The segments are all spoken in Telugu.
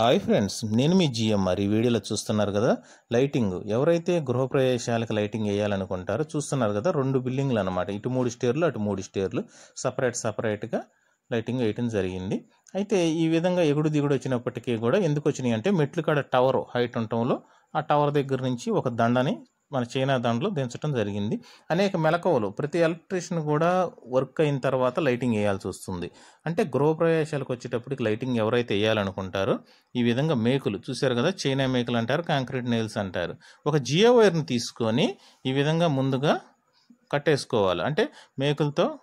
హాయ్ ఫ్రెండ్స్ నేను మీ జిఎంఆర్ ఈ వీడియోలో చూస్తున్నారు కదా లైటింగ్. ఎవరైతే గృహప్రవేశాలకు లైటింగ్ వేయాలనుకుంటారో చూస్తున్నారు కదా రెండు బిల్డింగ్లు అనమాట ఇటు మూడు స్టేర్లు అటు మూడు స్టేర్లు. సపరేట్ సపరేట్గా లైటింగ్ వేయటం జరిగింది. అయితే ఈ విధంగా ఎగుడు దిగుడు వచ్చినప్పటికీ కూడా ఎందుకు వచ్చినాయి అంటే మెట్లు కాడ టవర్ హైట్ ఉండటంలో ఆ టవర్ దగ్గర నుంచి ఒక దండని మన చైనా దాంట్లో దించడం జరిగింది. అనేక మెలకువలు. ప్రతి ఎలక్ట్రీషియన్ కూడా వర్క్ అయిన తర్వాత లైటింగ్ వేయాల్సి వస్తుంది. అంటే గృహప్రవేశాలకు వచ్చేటప్పటికి లైటింగ్ ఎవరైతే వేయాలనుకుంటారో ఈ విధంగా మేకులు. చూశారు కదా? చైనా మేకులు అంటారు కాంక్రీట్ నెయిల్స్ అంటారు. ఒక జియో వైర్ని తీసుకొని ఈ విధంగా ముందుగా కట్టేసుకోవాలి. అంటే మేకులతో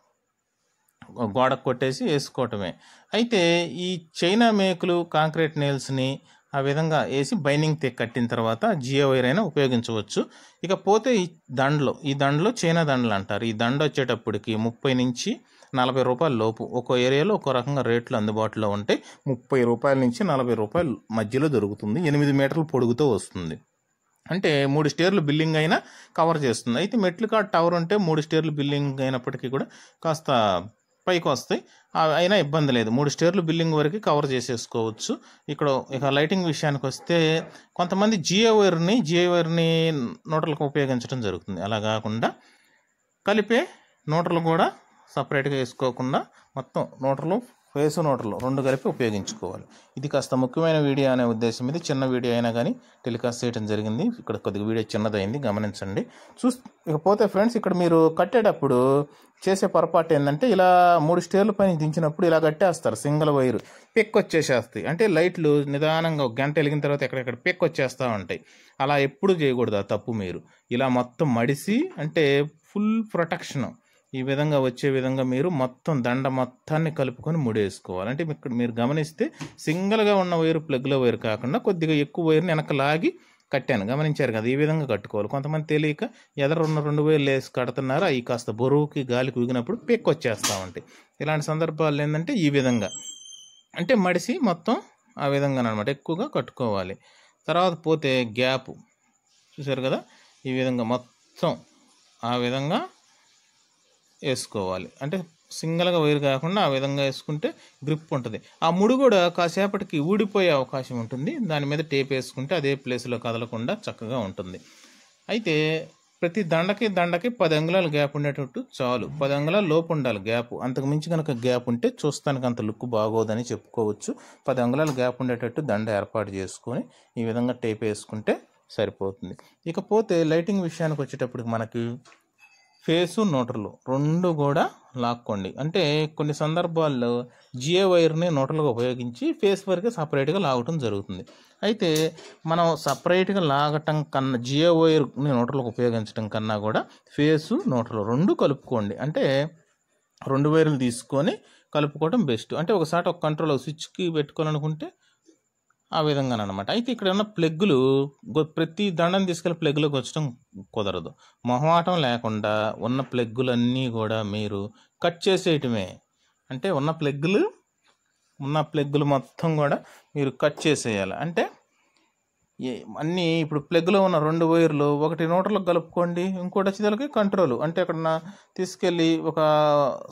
గోడకు కొట్టేసి వేసుకోవటమే. అయితే ఈ చైనా మేకులు కాంక్రీట్ నెయిల్స్ని ఆ విధంగా వేసి బైనింగ్ తెగ్ కట్టిన తర్వాత జియో వైర్ అయినా ఉపయోగించవచ్చు. ఇక పోతే ఈ దండలు ఈ దండలు చైనా దండలు అంటారు. ఈ దండ వచ్చేటప్పటికి ముప్పై నుంచి నలభై రూపాయల లోపు. ఒక్కో ఏరియాలో ఒక్కో రకంగా రేట్లు అందుబాటులో ఉంటాయి ముప్పై రూపాయల నుంచి నలభై రూపాయల మధ్యలో దొరుకుతుంది. ఎనిమిది మీటర్లు పొడుగుతో వస్తుంది. అంటే మూడు స్టేర్లు బిల్డింగ్ అయినా కవర్ చేస్తుంది. అయితే మెట్లు కాడ టవర్ ఉంటే మూడు స్టేర్లు బిల్డింగ్ అయినప్పటికీ కూడా కాస్త పైకి వస్తాయి అయినా ఇబ్బంది లేదు. మూడు స్టేర్లు బిల్డింగ్ వరకు కవర్ చేసేసుకోవచ్చు. ఇక్కడ ఇక లైటింగ్ విషయానికి వస్తే కొంతమంది జియో వైర్ని జియో వైర్ని నోటలకు ఉపయోగించడం జరుగుతుంది. అలా కాకుండా కలిపే నోటలు కూడా సపరేట్గా వేసుకోకుండా మొత్తం నోటలు ఫేస్ నోటలు రెండు కలిపి ఉపయోగించుకోవాలి. ఇది కాస్త ముఖ్యమైన వీడియో అనే ఉద్దేశం ఇది. చిన్న వీడియో అయినా కానీ టెలికాస్ట్ చేయడం జరిగింది. ఇక్కడ కొద్దిగా వీడియో చిన్నదైంది. గమనించండి. చూస్ ఇకపోతే ఫ్రెండ్స్ ఇక్కడ మీరు కట్టేటప్పుడు చేసే పొరపాటు ఏంటంటే ఇలా మూడు స్టేర్ల పైన దించినప్పుడు ఇలా కట్టేస్తారు. Single wire. పెక్ వచ్చేసేస్తాయి. అంటే లైట్లు నిదానంగా ఒక గంట వెలిగిన తర్వాత ఎక్కడెక్కడ పెక్ వచ్చేస్తూ ఉంటాయి. అలా ఎప్పుడు చేయకూడదు ఆ తప్పు మీరు. ఇలా మొత్తం మడిసి అంటే ఫుల్ ప్రొటెక్షన్. ఈ విధంగా వచ్చే విధంగా మీరు మొత్తం దండ మొత్తాన్ని కలుపుకొని ముడేసుకోవాలి. అంటే ఇక్కడ మీరు గమనిస్తే సింగిల్గా ఉన్న వైర్ ప్లగ్లో వైర్ కాకుండా కొద్దిగా ఎక్కువ వైర్ని వెనక లాగి కట్టాను. గమనించారు కదా ఈ విధంగా కట్టుకోవాలి. కొంతమంది తెలియక ఎదర ఉన్న రెండు వేలు వేసి కడుతున్నారు అవి కాస్త బరువుకి గాలికి ఊగినప్పుడు పెక్కు వచ్చేస్తూ ఉంటాయి. ఇలాంటి సందర్భాలు ఏంటంటే ఈ విధంగా. అంటే మడిసి మొత్తం ఆ విధంగా అనమాట ఎక్కువగా కట్టుకోవాలి. తర్వాత పోతే గ్యాప్. చూసారు కదా ఈ విధంగా మొత్తం ఆ విధంగా వేసుకోవాలి. అంటే సింగిల్గా వైర్ కాకుండా ఆ విధంగా వేసుకుంటే గ్రిప్ ఉంటుంది. ఆ ముడి కూడా కాసేపటికి ఊడిపోయే అవకాశం ఉంటుంది. దాని మీద టేప్ వేసుకుంటే అదే ప్లేస్లో కదలకుండా చక్కగా ఉంటుంది. అయితే ప్రతి దండకి దండకి పది అంగుళాలు గ్యాప్ ఉండేటట్టు చాలు. పది అంగుళాల లోపు ఉండాలి గ్యాప్. అంతకు మించి కనుక గ్యాప్ ఉంటే చూస్తానికి అంత లుక్ బాగోదని చెప్పుకోవచ్చు. పది అంగుళాలు గ్యాప్ ఉండేటట్టు దండ ఏర్పాటు చేసుకొని ఈ విధంగా టేప్ వేసుకుంటే సరిపోతుంది. ఇకపోతే లైటింగ్ విషయానికి వచ్చేటప్పటికి మనకి ఫేసు నోటర్లు రెండు కూడా లాక్కోండి. అంటే కొన్ని సందర్భాల్లో జియో వైర్ని నోటర్లుగా ఉపయోగించి ఫేస్ వరకే సపరేట్గా లాగటం జరుగుతుంది. అయితే మనం సపరేట్గా లాగటం కన్నా జియో వైర్ని నోటర్లకు ఉపయోగించడం కన్నా కూడా ఫేసు నోటర్లు రెండు కలుపుకోండి. అంటే రెండు వైర్లు తీసుకొని కలుపుకోవడం బెస్ట్. అంటే ఒకసారి ఒక కంట్రోల్ స్విచ్కి పెట్టుకోవాలనుకుంటే ఆ విధంగా అనమాట అయితే ఇక్కడ ఉన్న ప్లగ్గులు ప్రతి దండం తీసుకెళ్ళి ప్లగ్లో వచ్చడం కుదరదు. మొహమాటం లేకుండా ఉన్న ప్లగ్గులన్నీ కూడా మీరు కట్ చేసేయటమే. అంటే ఉన్న ప్లగ్గులు ఉన్న ప్లగ్గులు మొత్తం కూడా మీరు కట్ చేసేయాలి. అంటే అన్నీ ఇప్పుడు ప్లగ్లో ఉన్న రెండు వైర్లు ఒకటి నోటర్లకు కలుపుకోండి ఇంకోటి వచ్చేదానికి కంట్రోల్ అంటే అక్కడ తీసుకెళ్ళి ఒక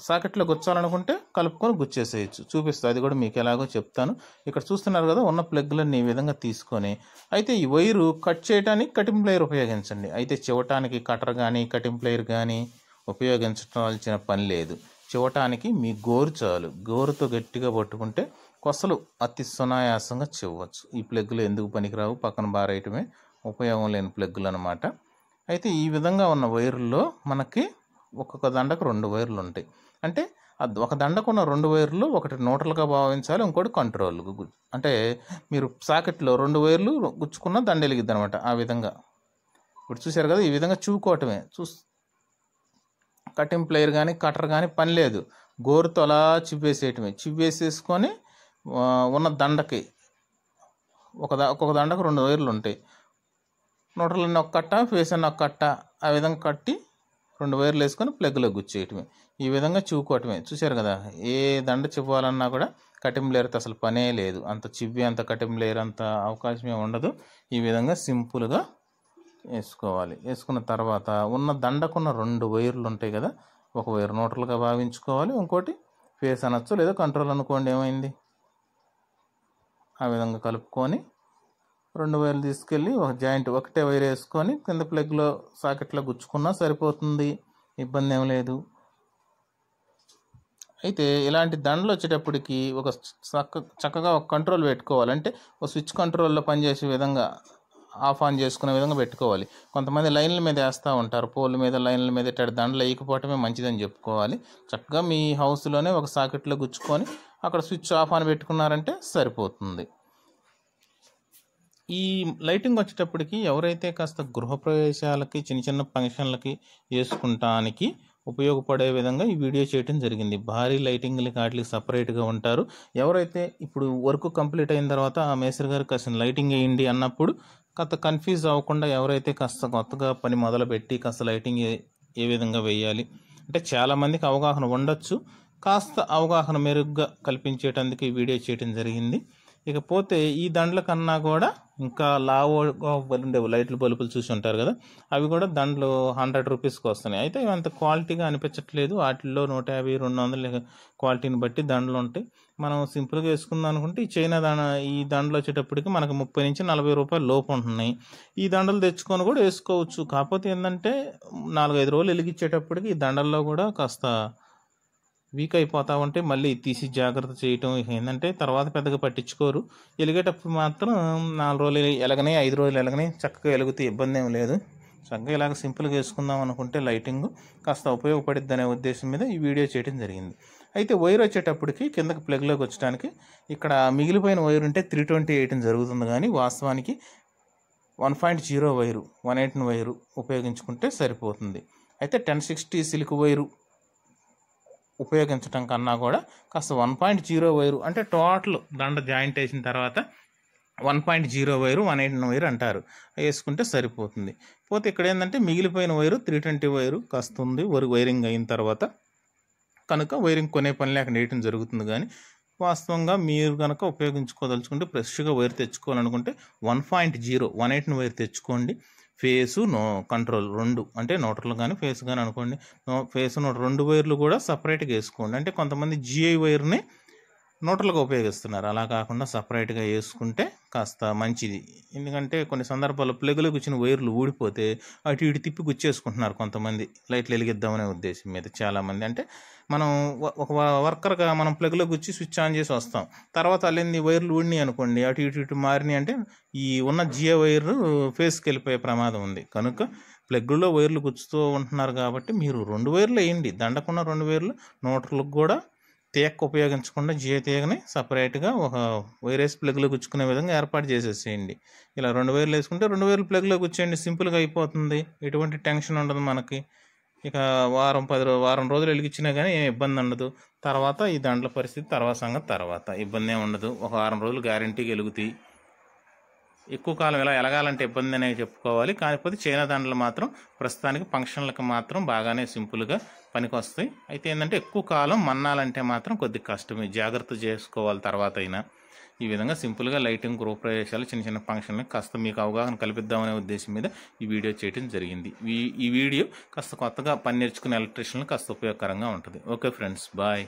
సాకెట్లో గుచ్చాలనుకుంటే కలుపుకొని గుచ్చేసేయచ్చు. చూపిస్తా అది కూడా మీకు ఎలాగో చెప్తాను. ఇక్కడ చూస్తున్నారు కదా ఉన్న ప్లగ్లన్నీ ఈ విధంగా తీసుకొని. అయితే ఈ వైరు కట్ చేయడానికి కటింగ్ ప్లేయర్ ఉపయోగించండి. అయితే చివటానికి కటర్ కానీ కటింగ్ ప్లేయర్ కానీ ఉపయోగించాల్సిన పని లేదు. చివటానికి మీ గోరు చాలు. గోరుతో గట్టిగా పట్టుకుంటే కొసలు అతి సునాయాసంగా చెవ్వచ్చు. ఈ ప్లగ్గులు ఎందుకు పనికిరావు? పక్కన బారేయటమే ఉపయోగం లేని ప్లగ్గులు అనమాట అయితే ఈ విధంగా ఉన్న వైర్లో మనకి ఒక్కొక్క దండకు రెండు వైర్లు ఉంటాయి. అంటే ఒక దండకు ఉన్న రెండు వైర్లు ఒకటి నోటలుగా భావించాలి ఇంకోటి కంట్రోల్ అంటే మీరు సాకెట్లో రెండు వైర్లు గుచ్చుకున్న దండ వెలిగిద్ది అనమాట ఆ విధంగా. ఇప్పుడు చూశారు కదా ఈ విధంగా చూకోవటమే. చూ కటింగ్ ప్లేయర్ కానీ కటర్ కానీ పని లేదు. గోరుతో అలా చివ్వేసేయటమే. చివ్వేసేసుకొని ఉన్న దండకి. ఒక ఒక్కొక్క దండకు రెండు వైర్లు ఉంటాయి. నోటలన్నీ ఒక కట్ట ఫేస్ అన్న ఒక కట్ట. ఆ విధంగా కట్టి రెండు వైర్లు వేసుకొని ప్లగ్లో గుచ్చేయటమే. ఈ విధంగా చూకోవటమే చూశారు కదా? ఏ దండ చివ్వాలన్నా కూడా కటింగ్ లేయర్తో అసలు పనే లేదు. అంత చివ్వి అంత కటింగ్ లేయర్ అంత అవకాశమే ఉండదు. ఈ విధంగా సింపుల్గా వేసుకోవాలి. వేసుకున్న తర్వాత ఉన్న దండకున్న రెండు వైర్లు ఉంటాయి కదా? ఒక వైర్ నోటలుగా భావించుకోవాలి. ఇంకోటి ఫేస్ అనొచ్చు లేదా కంట్రోల్ అనుకోండి ఏమైంది? ఆ విధంగా కలుపుకొని రెండు వైర్లు తీసుకెళ్ళి ఒక జాయింట్ ఒకటే వైర్ వేసుకొని కింద ప్లగ్లో సాకెట్లో గుచ్చుకున్నా సరిపోతుంది. ఇబ్బంది ఏం లేదు. అయితే ఇలాంటి దండలు వచ్చేటప్పటికి ఒక చక్క చక్కగా ఒక కంట్రోల్ పెట్టుకోవాలంటే ఒక స్విచ్ కంట్రోల్లో పనిచేసే విధంగా ఆఫ్ ఆన్ చేసుకునే విధంగా పెట్టుకోవాలి. కొంతమంది లైన్ల మీద వేస్తూ ఉంటారు. పోల్ మీద లైన్ల మీద ఇట్లా దండలు వేయకపోవటమే మంచిదని చెప్పుకోవాలి. చక్కగా మీ హౌస్లోనే ఒక సాకెట్లో గుచ్చుకొని అక్కడ స్విచ్ ఆఫ్ ఆన్ పెట్టుకున్నారంటే సరిపోతుంది. ఈ లైటింగ్ వచ్చేటప్పటికి ఎవరైతే కాస్త గృహప్రవేశాలకి చిన్న చిన్న ఫంక్షన్లకి వేసుకుంటానికి ఉపయోగపడే విధంగా ఈ వీడియో చేయడం జరిగింది. భారీ లైటింగ్లకి వాటికి సపరేట్గా ఉంటారు. ఎవరైతే ఇప్పుడు వర్క్ కంప్లీట్ అయిన తర్వాత ఆ మేస్త్రి గారు కాసిన లైటింగ్ వేయండి అన్నప్పుడు కాస్త కన్ఫ్యూజ్ అవ్వకుండా ఎవరైతే కాస్త కొత్తగా పని మొదలుపెట్టి కాస్త లైటింగ్ ఏ ఏ విధంగా వేయాలి అంటే చాలామందికి అవగాహన ఉండొచ్చు. కాస్త అవగాహన మెరుగ్గా కల్పించేటందుకు ఈ వీడియో చేయడం జరిగింది. ఇకపోతే ఈ దండల కన్నా కూడా ఇంకా లావో ఉండేవి లైట్లు బల్బులు చూసి ఉంటారు కదా అవి కూడా దండలు హండ్రెడ్ రూపీస్కి వస్తున్నాయి. అయితే ఇవి అంత క్వాలిటీగా అనిపించట్లేదు. వాటిల్లో నూట యాభై రెండు వందల క్వాలిటీని బట్టి దండలు ఉంటాయి. మనం సింపుల్గా వేసుకుందాం అనుకుంటే ఈ చైనా దాన ఈ దండలు వచ్చేటప్పటికి మనకు ముప్పై నుంచి నలభై రూపాయలు లోపు ఉంటున్నాయి. ఈ దండలు తెచ్చుకొని కూడా వేసుకోవచ్చు. కాకపోతే ఏంటంటే నాలుగైదు రోజులు వెలిగించేటప్పటికి ఈ దండల్లో కూడా కాస్త వీక్ అయిపోతా ఉంటే మళ్ళీ తీసి జాగ్రత్త చేయటం ఏంటంటే తర్వాత పెద్దగా పట్టించుకోరు. వెలిగేటప్పుడు మాత్రం నాలుగు రోజులు ఎలగనే ఐదు రోజులు ఎలగనే చక్కగా వెలుగుతే ఇబ్బంది ఏం లేదు. చక్కగా ఇలాగ సింపుల్గా వేసుకుందాం అనుకుంటే లైటింగ్ కాస్త ఉపయోగపడిద్ది అనే ఉద్దేశం మీద ఈ వీడియో చేయడం జరిగింది. అయితే వైర్ వచ్చేటప్పటికి కిందకి ప్లగ్లోకి వచ్చడానికి ఇక్కడ మిగిలిపోయిన వైర్ ఉంటే త్రీ ట్వంటీ వేయటం జరుగుతుంది. కానీ వాస్తవానికి one point zero wire one eight wire ఉపయోగించుకుంటే సరిపోతుంది. అయితే టెన్ సిక్స్టీ సిల్క్ వైరు ఉపయోగించడం కన్నా కూడా కాస్త వన్ పాయింట్ జీరో వైరు అంటే టోటల్ దండ జాయింట్ వేసిన తర్వాత one point zero wire one eighteen wire అంటారు. వేసుకుంటే సరిపోతుంది. పోతే ఇక్కడ ఏంటంటే మిగిలిపోయిన వైరు త్రీ ట్వంటీ వైరు కాస్తుంది. వరి వైరింగ్ అయిన తర్వాత కనుక వైరింగ్ కొనే పని లేక నేయటం జరుగుతుంది కానీ వాస్తవంగా మీరు కనుక ఉపయోగించుకోదలుచుకుంటే ఫ్రెష్గా wire తెచ్చుకోవాలనుకుంటే one point zero one eighteen wire తెచ్చుకోండి. ఫేసు నో కంట్రోల్ రెండు. అంటే నోటర్లు కానీ ఫేస్ కానీ అనుకోండి. నో ఫేస్ నోట్ రెండు వైర్లు కూడా సపరేట్గా వేసుకోండి. అంటే కొంతమంది జిఐ వైర్ని నోట్లుగా ఉపయోగిస్తున్నారు. అలా కాకుండా సపరేట్గా వేసుకుంటే కాస్త మంచిది. ఎందుకంటే కొన్ని సందర్భాల్లో ప్లగ్లకు వచ్చిన వైర్లు ఊడిపోతే అటు ఇటు తిప్పి గుచ్చేసుకుంటున్నారు కొంతమంది. లైట్లు వెలిగిద్దామనే ఉద్దేశం మీద చాలామంది. అంటే మనం ఒక వర్కర్గా మనం ప్లగ్లో గుచ్చి స్విచ్ ఆన్ చేసి వస్తాం. తర్వాత అల్లింది వైర్లు ఊడినాయి అనుకోండి అటు ఇటు ఇటు మారినాయి అంటే ఈ ఉన్న జియో వైర్ ఫేస్కి వెళ్ళిపోయే ప్రమాదం ఉంది. కనుక ప్లగ్లో వైర్లు గుచ్చుతూ ఉంటున్నారు కాబట్టి మీరు రెండు వైర్లు వేయండి. దండకున్న రెండు వైర్లు నోటర్లకు కూడా తీగ ఉపయోగించకుండా జియో తీగని సపరేట్గా ఒక వైరస్ ప్లగ్లో గుచ్చుకునే విధంగా ఏర్పాటు చేసేసేయండి. ఇలా రెండు వైర్లు వేసుకుంటే రెండు వైర్లు ప్లగ్లో గుచ్చేయండి సింపుల్గా అయిపోతుంది. ఎటువంటి టెన్షన్ ఉండదు మనకి. ఇక వారం పది వారం రోజులు వెలిగించినా కానీ ఏం ఇబ్బంది ఉండదు. తర్వాత ఈ దాంట్లో పరిస్థితి తర్వాత సంగతి తర్వాత. ఇబ్బంది ఏమి ఉండదు. ఒక వారం రోజులు గ్యారంటీకి వెలుగుతాయి ఎక్కువ కాలం ఇలా ఎలగాలంటే ఇబ్బంది అనేది చెప్పుకోవాలి. కాకపోతే చైనా దండలు మాత్రం ప్రస్తుతానికి ఫంక్షన్లకు మాత్రం బాగానే సింపుల్గా పనికి వస్తాయి. అయితే ఏంటంటే ఎక్కువ కాలం మన్నాలంటే మాత్రం కొద్దిగా కష్టమే జాగ్రత్త చేసుకోవాలి తర్వాత అయినా. ఈ విధంగా సింపుల్గా లైటింగ్ గృహప్రవేశాలు చిన్న చిన్న ఫంక్షన్లకు కాస్త మీకు అవగాహన కల్పిద్దామనే ఉద్దేశం మీద ఈ వీడియో చేయడం జరిగింది. ఈ వీడియో కాస్త కొత్తగా పని నేర్చుకునే ఎలక్ట్రీషియన్లు కాస్త ఉపయోగకరంగా ఉంటుంది. Okay friends bye.